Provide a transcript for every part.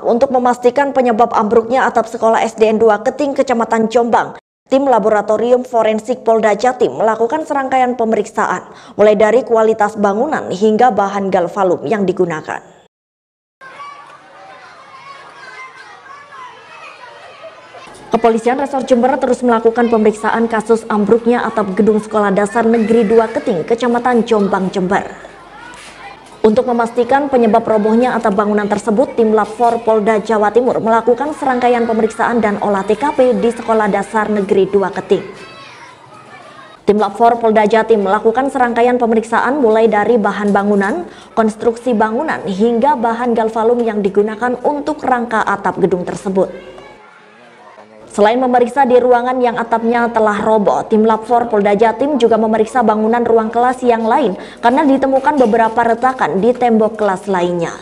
Untuk memastikan penyebab ambruknya atap sekolah SDN 2 Keting, Kecamatan Jombang, tim Laboratorium Forensik Polda Jatim melakukan serangkaian pemeriksaan, mulai dari kualitas bangunan hingga bahan galvalum yang digunakan. Kepolisian Resor Jember terus melakukan pemeriksaan kasus ambruknya atap gedung Sekolah Dasar Negeri 2 Keting, Kecamatan Jombang, Jember. Untuk memastikan penyebab robohnya atap bangunan tersebut, tim 4 Polda Jawa Timur melakukan serangkaian pemeriksaan dan olah TKP di Sekolah Dasar Negeri 2 Keting. Tim 4 Polda Jatim melakukan serangkaian pemeriksaan mulai dari bahan bangunan, konstruksi bangunan, hingga bahan galvalum yang digunakan untuk rangka atap gedung tersebut. Selain memeriksa di ruangan yang atapnya telah roboh, tim 4 Polda Jatim juga memeriksa bangunan ruang kelas yang lain karena ditemukan beberapa retakan di tembok kelas lainnya.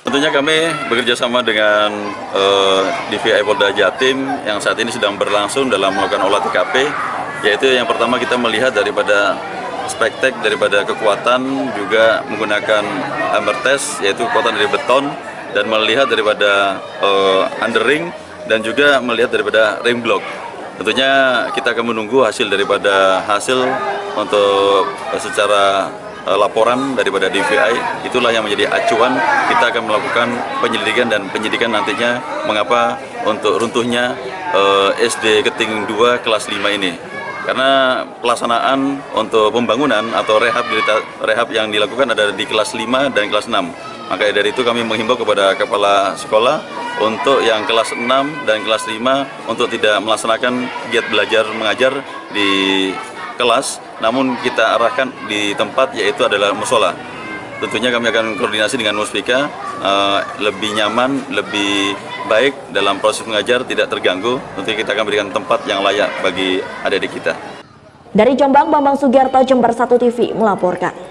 Tentunya kami bekerja sama dengan uh, eh, DVI Polda Jatim yang saat ini sedang berlangsung dalam melakukan olah TKP, yaitu yang pertama kita melihat daripada spektek daripada kekuatan juga menggunakan hammer test yaitu kekuatan dari beton dan melihat daripada uh, dan juga melihat daripada ring block. Tentunya kita akan menunggu hasil daripada hasil untuk secara eh, laporan daripada DVI itulah yang menjadi acuan. Kita akan melakukan penyelidikan dan penyidikan nantinya mengapa untuk runtuhnya uh, eh, SD Keting 2 kelas 5 ini. Karena pelaksanaan untuk pembangunan atau rehab rehab yang dilakukan ada di kelas 5 dan kelas 6 maka dari itu kami menghimbau kepada kepala sekolah untuk yang kelas 6 dan kelas 5 untuk tidak melaksanakan giat belajar mengajar di kelas, namun kita arahkan di tempat yaitu adalah musola. Tentunya kami akan koordinasi dengan Muspika uh, lebih nyaman, lebih baik dalam proses mengajar, tidak terganggu. Tentunya kita akan berikan tempat yang layak bagi adik-adik kita. Dari Jombang, Bambang Sugiarto, Jember 1 TV melaporkan.